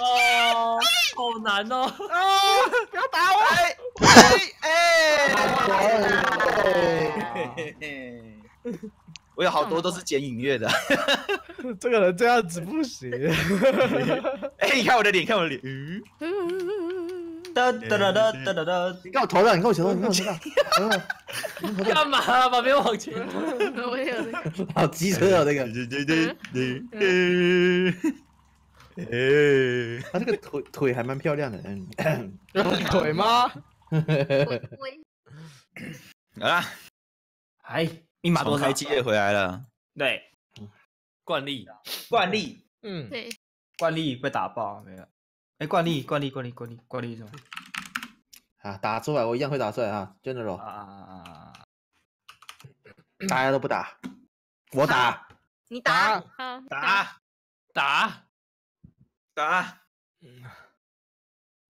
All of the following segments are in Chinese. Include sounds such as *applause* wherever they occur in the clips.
哦，好难哦！啊！不要打我！哎哎哎！我有好多都是剪影乐的。这个人这样子不行。哎，你看我的脸，看我的脸。嗯。哒哒哒哒哒哒哒！你看我头上，你看我头上，你看我头上。干嘛？把别往前。我也有这个。好机车哦，这个。哎，他这个腿腿还蛮漂亮的。*laughs* 腿吗？*laughs* 啊！哎，密码多开机也回来了。对，惯例，惯例，嗯，对，惯例被打爆没有？哎，惯例，惯例，惯例，惯例，惯例什么？啊，打出来，我一样会打出来啊，General。啊啊啊！大家都不打，我打。你打，打，打，打。嗯，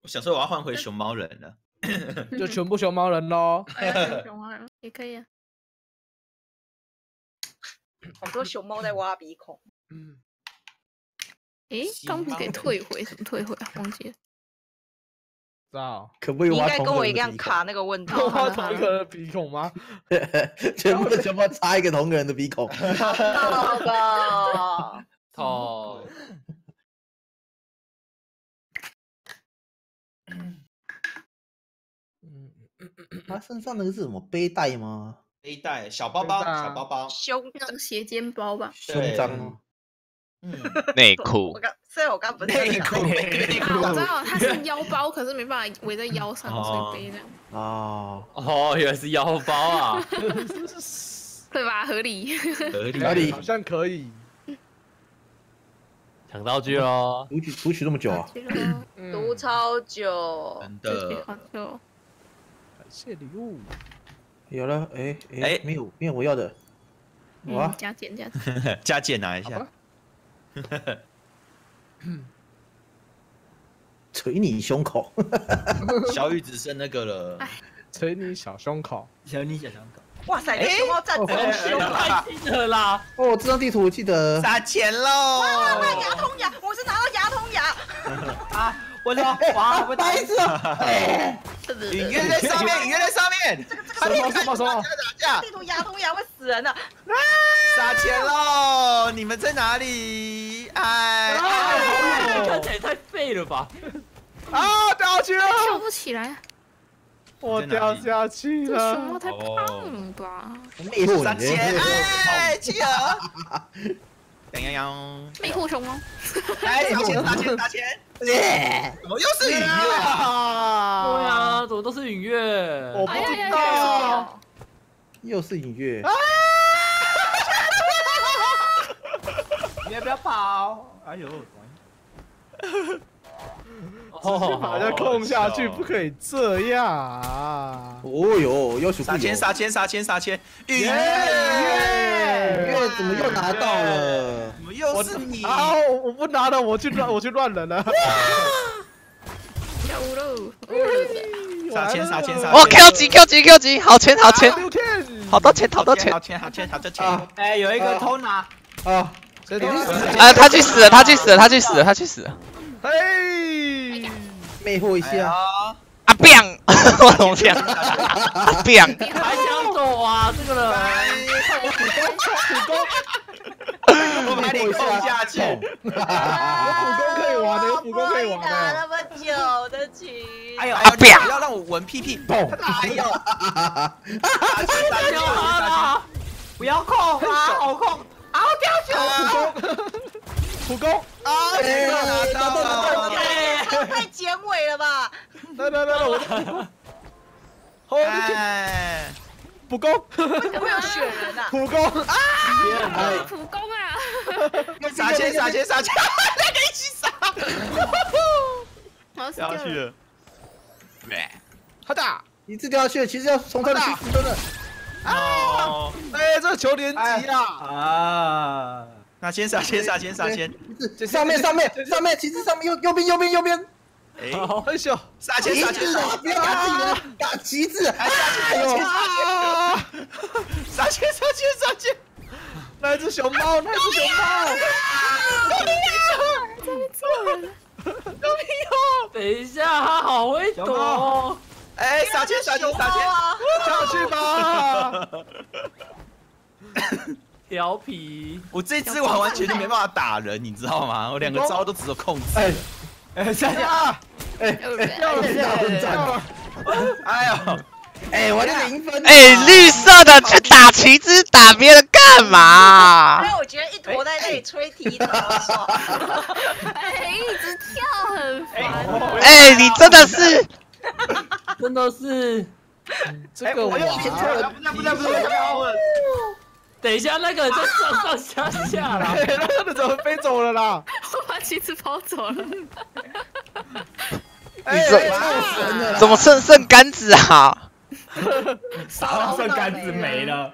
我想说我要换回熊猫人了，*laughs* *laughs* 就全部熊猫人喽。*laughs* 熊猫人也可以啊。好多熊猫在挖鼻孔。嗯。诶，刚不是给退回？怎么退回啊？忘记了。知道？可不可以挖同一样卡那个问题？挖同一个人鼻孔吗？全部的全部插一个同个人的鼻孔。好吧。哦。他身上那个是什么背带吗？背带，小包包，小包包，胸章斜肩包吧？胸章。*laughs* 嗯，内裤。我刚，虽然我刚不是内裤，内裤。我知道它是腰包，可是没办法围在腰上，所以背这样。哦哦，原来是腰包啊，*laughs* 对吧？合理，*laughs* 合理，合理，好像可以。抢道具喽！读取读取这么久啊？读超久，真的。谢礼物。有了，哎哎，没有没有我要的。哇！加减加减，*laughs* 加减拿一下。*laughs* 捶你胸口，*laughs* 小雨只剩那个了。捶你小胸口，捶你小胸口。哇塞，熊猫站在胸太记得啦！哦，这张地图我记得。撒钱喽！哇哇哇！牙痛牙，我是拿到牙痛牙。啊！我说哇，我打一次。影月在上面，影月在上面。什么什么什么？地图牙通牙会死人的。撒钱喽！你们在哪里？哎，看起来太废了吧！啊，掉下去了！跳不起来。我掉下去了。熊猫太胖了吧？撒钱！哎，企鹅！羊羊羊！魅惑熊哦！哎，打钱！打钱！打钱！怎么又是影月啊？对啊，怎么都是影月？我不知道。又是影月。你要不要跑？哎呦！直接把它控下去，不可以这样。哦呦，要求撒钱撒钱撒钱撒钱！月月怎么又拿到了？怎么又是你？啊！我不拿了，我去乱我去乱人了。跳舞喽！撒钱撒钱撒！我 Q 级 Q 级 Q 级，好钱好钱，好多钱好多钱好钱好钱好多钱！哎，有一个偷拿啊！啊！他去死了！他去死了！他去死了！他去死了！嘿，魅惑一下！*laughs* *laughs* 啊！biang！我怎么这样？biang！还想走啊？这个人！我普攻，普攻！我把你控下去！我普攻可以玩的，普攻可以玩的。打那么久的情，哎呦！啊！biang！不要让我闻屁屁！*laughs* 嘣！哎呦！不要控啊！好控！啊！掉血了！普攻！啊！拿到了！太剪尾了吧！来来来来，我好！哎！普攻！怎么会有雪人啊？普攻！啊！普攻啊！撒钱撒钱撒钱！两个一起撒！好掉下去了！好大！一次掉下去，其实要从这里去，真的。啊！哎，这球连击啊！啊！拿钱撒钱撒钱撒钱！上面上面上面，旗帜上面右右边右边右边。哎，很小，撒钱撒钱！不要打自己人，打旗帜！哎呦！撒钱撒钱撒钱！那只熊猫，那只熊猫！救命啊！救命啊。等一下，他好会躲。哎，撒钱撒钱撒钱，下去吧。调皮，我这支我完全就没办法打人，你知道吗？我两个招都只有控制。哎哎，下下，哎，掉了掉了掉了！哎呦，哎，我的零分。哎，绿色的去打旗子，打别人干嘛？因为我觉得一坨在那里吹笛子好爽。*laughs* 哎，一直跳很烦。哎，你真的是，真的是，这个我又填错了，不对不对不对，等一下，那个在上上下下啦，*laughs* 那个怎么飞走了啦？我把旗子跑走了。哎，怎么剩剩杆子啊？啥剩杆子没了。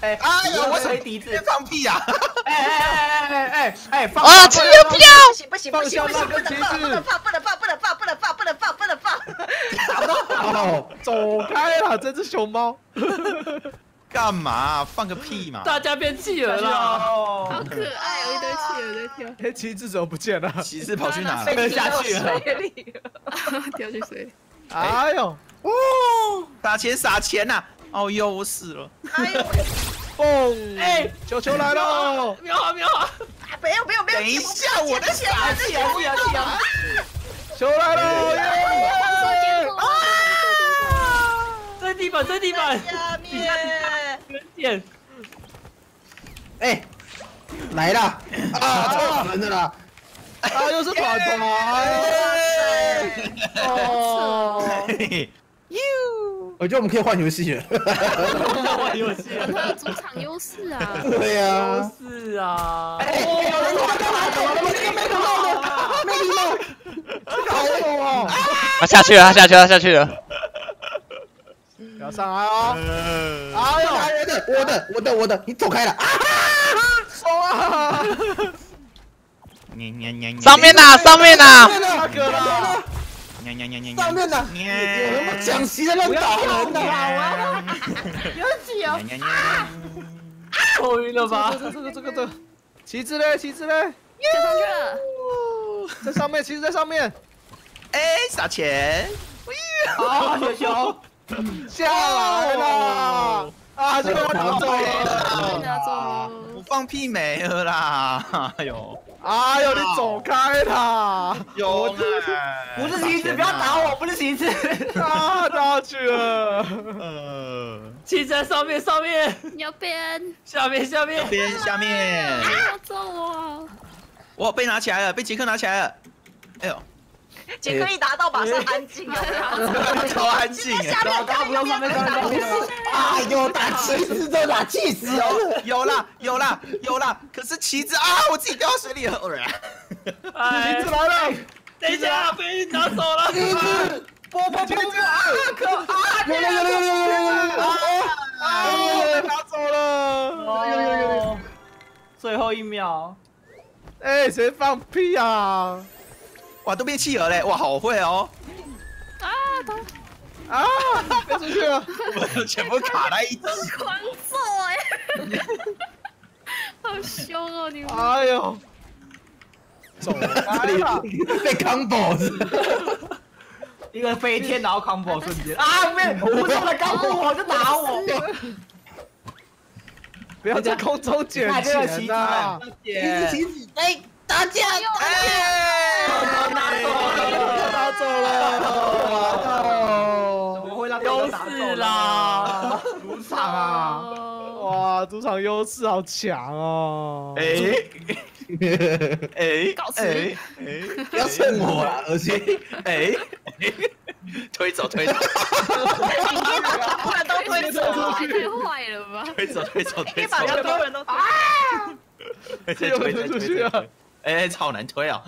哎，哎呦，我吹笛子，放屁呀！哎哎哎哎哎哎，放啊！千万不要！不行不行不行不行，不能放不能放不能放不能放不能放不能放不能放。哦，走开了，这只熊猫。干嘛？放个屁嘛！大家变企鹅了，好可爱，有一堆企鹅在跳。*laughs* 哎，旗子怎么不见了？旗子跑去哪了？*laughs* 飞下 *laughs* 去了，掉进水里。哎呦，哦，撒钱撒钱呐！哦呦，我死了！哎呦，嘣！哎，球球来了！喵啊喵啊！没有没有没有，等一下，我的撒气啊气啊气啊！球来了！啊！在地板，在地板，下面哎，来了！啊，超人的啦！啊，又是团团！哦，我觉得我们可以换游戏了。换游戏，*laughs* 有他有主场优势啊。对呀。是啊。哎，有人干嘛？干嘛？这个没礼貌的，没礼貌，这个好丑哦！他下去了，他下去了，下去了。不要上来哦！哎呦，我的，我的，我的，我的，你走开了！啊哈！爽啊！上面呢，上面呢！大哥啦！上面呐！有什么讲习的乱打人的？有气哦！头晕了吧？这个这个这个这个，旗子嘞？旗子嘞？跳上去了！在上面，旗子在上面。哎，撒钱！啊，球球 *laughs* 下来了！啊，这个我拿走了！拿走！我放屁没了啦！哎呦！哎呦，你走开啦！有不是旗子，不要打我，不是旗子。啊，打去了。呃，旗在上面，上面。右边。下面，下面。边下面。要揍我！我被拿起来了，被杰克拿起来了。哎呦！杰克一拿到马上安静啊，*laughs* 超安静。下面刚不用上面上面。哎呦，打旗子都打气死哦！*laughs* 有啦，有啦，有啦。可是旗子啊，我自己掉到水里了。旗子来了，等一下，被拿走了。旗子，波波旗子啊，可啊，有了有了有了有了有了！啊，拿走了！有有有有，最后一秒。哎，谁放屁啊？哇，都变企鹅嘞！哇，好会哦！啊，都啊，飞出去了，我全部卡在一起，狂揍哎！好凶哦，你们！哎呦，走开了，被 combo 是，一个飞天，然后 combo 瞬间啊！没，*laughs* 我不是来 combo 我就打我！不要在空中捡钱呐！旗子旗子，哎，打架！哎，拿走了，拿走了！怎么会让优势啦？主场啊！哇，主场优势好强哦！哎 *laughs* 哎告辞！哎，不要蹭我啦，恶心！哎，推走推走，不然都推走了，太坏了吧？推走推走推走，把全部人都推。推推推推推，哎，超难推啊！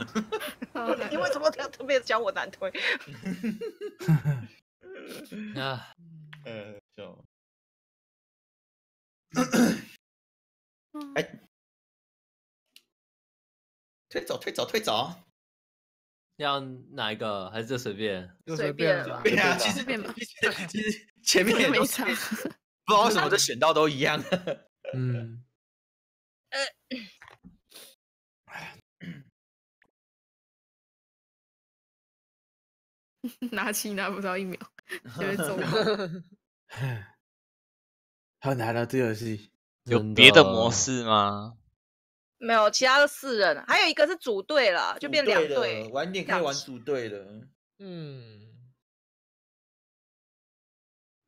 *laughs* 你为什么要特别讲我难推？*laughs* 啊，呃，就，哎，推走推走推走，要哪一个？还是就随便？就随便吧。对啊，其实便吧其实前面也都没差。不知道为什么这选到都一样。*laughs* 嗯，*laughs* 拿起拿不到一秒 *laughs* 就会走。*laughs* 很难的这游戏，有别的模式吗？没有，其他的四人，还有一个是组队了，就变两队，晚点可以玩组队了。嗯。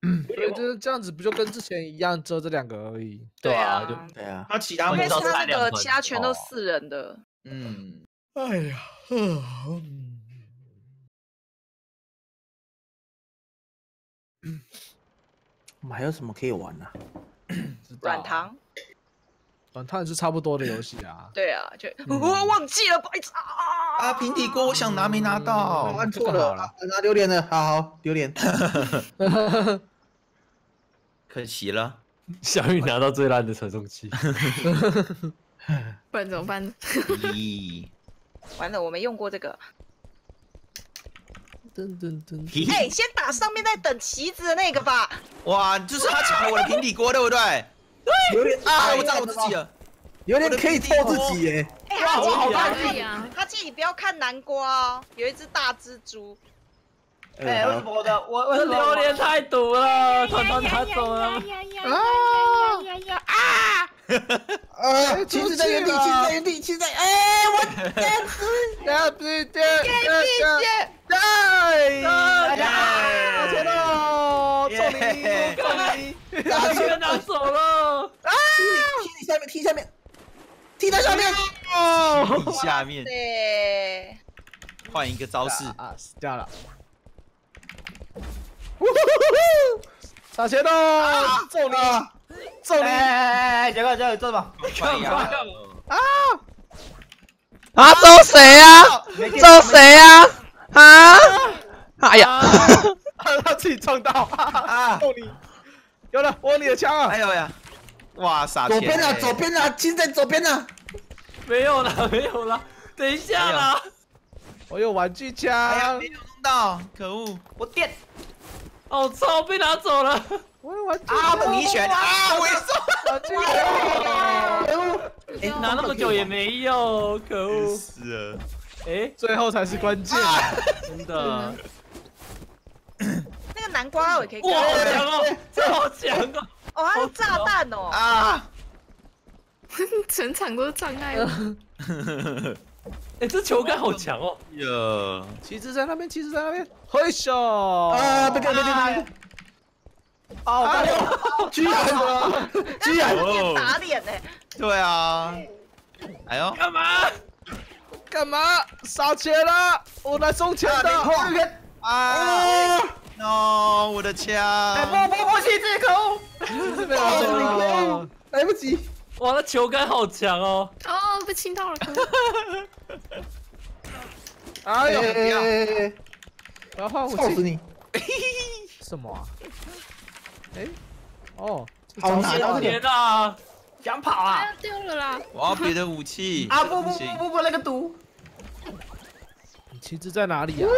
嗯，*clears throat* 对，就是这样子，不就跟之前一样，只有这两个而已。对啊，就对啊。他其他因为他那个其他全都四人的。嗯。哎呀，*sighs* *coughs* 我们还有什么可以玩呢？软糖。软糖也是差不多的游戏啊。对啊，就我忘记了，不好意思啊。啊，平底锅我想拿没拿到，按错了，拿榴莲了，好好榴莲。可惜了，小玉拿到最烂的传送器，*laughs* 不然怎么办？咦，*laughs* 完了，我没用过这个。噔噔噔！哎，先打上面在等旗子的那个吧。哇，就是他抢了我的平底锅，对不对？对。*laughs* 有点啊，我炸我自己了。有点可以偷自己耶！哎，哇，好大力啊！他建议你不要看南瓜哦，有一只大蜘蛛。哎，我的，我我榴莲太毒了，团团拿走了。啊呀呀啊！啊！旗子在原地，旗子在原地，旗子在。哎，我电死！电死！电死！对！拿钱喽！送你，送你，把钱拿走了。啊！踢你下面，踢下面，踢在下面。哦，踢下面。对。换一个招式啊！死掉了。呜呼呼呼！撒钱喽！揍你！揍你！哎，杰哥，杰哥，揍吧！啊！啊！揍谁呀？揍谁呀？啊！哎呀！他自己撞到啊！揍你！有了，我你的枪啊！哎呦呀！哇，撒钱！左边啊，左边啊，亲在左边啊！没有了，没有了，等一下啦！我有玩具枪，没有弄到，可恶！我电。哦操！被拿走了！我玩啊！不你选啊！我操！哎，拿那么久也没用，可恶！是啊，哎，最后才是关键，真的。那个南瓜我也可以。哇，好强哦！超强哦！哦，还有炸弹哦！啊！*laughs* 全场都是障碍。*laughs* 哎，这球杆好强哦！哟，旗帜在那边，旗帜在那边，嘿咻！啊，别别别别别！哦，居然居然打脸呢？对啊，哎呦，干嘛？干嘛？撒钱了！我来送钱的。啊！no，我的枪！哎，不不不，旗帜可恶！这边来，来不及。哇，那球杆好强哦！哦，被亲到了！哎呦，不要！我要换武器！操死你！什么啊？哎，哦，好难啊！想跑啊！丢了啦！我要别的武器！*laughs* 啊不不不不不，那个毒！旗帜在哪里啊？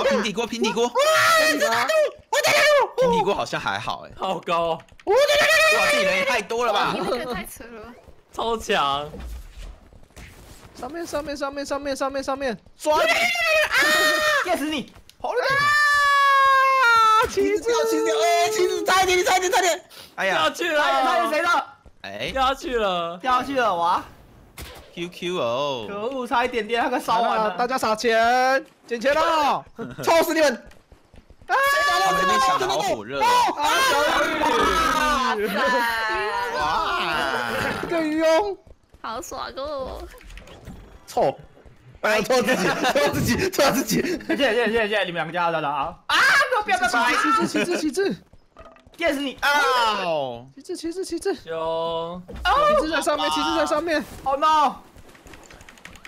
我平底锅，平底锅！我在哪里？我在哪里？平底锅好像还好哎，好高哦！哇，这人也太多了吧！太扯了，超强！上面上面上面上面上面上面抓！啊！电死你！好了！啊！旗帜，旗帜，哎，旗帜，差一点，你差一点，差一点！哎呀，下去了！他是谁的？哎，掉下去了，掉下去了！哇！QQ 哦！可恶，差一点点，他快烧完了！大家撒钱，捡钱了！*laughs* 臭死你们！啊！这边抢的好火热！啊！哇！这个鱼翁好爽哦！臭！哎，臭自己，臭自己，臭自己！谢谢谢谢谢谢你们两个家的啊！啊！不要不要不要！旗帜旗帜旗帜！电死你！啊！旗帜旗帜旗帜！有！旗帜在上面，旗帜在上面！好 no！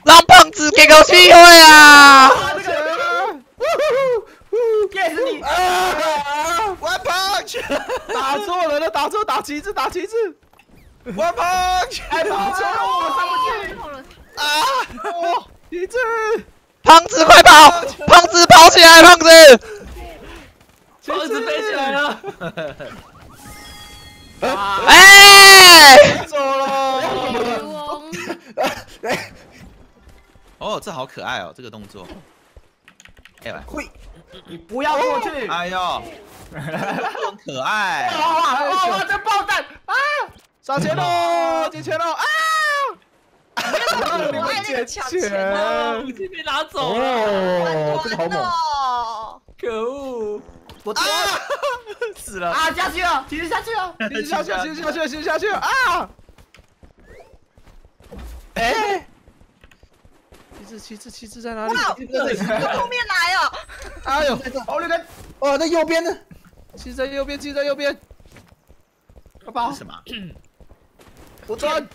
让胖子给个机会啊！电死你！啊！One punch！打错人了，打错，打旗帜，打旗帜！One punch！哎，打错了，我上不去！啊！哦，旗帜！胖子快跑！胖子跑起来，胖子！胖子飞起来了！哎！走了！哦，这好可爱哦，这个动作。哎会，你不要过去！哎呦，很可爱。哇哇哇！这爆弹啊！上钱喽，捡钱喽啊！让你们捡钱，武器被拿走了，哦，这个好猛！可恶！我啊，*laughs* 死了啊！下去了，继续下去了，*laughs* 继续下去，继续下去，继续下去啊！哎，旗帜，旗帜，旗帜在哪里？哇，从后面来哦！哎呦，哦，那个，哦，在右边呢，旗帜在右边，旗帜在右边。爸爸，什么？我转。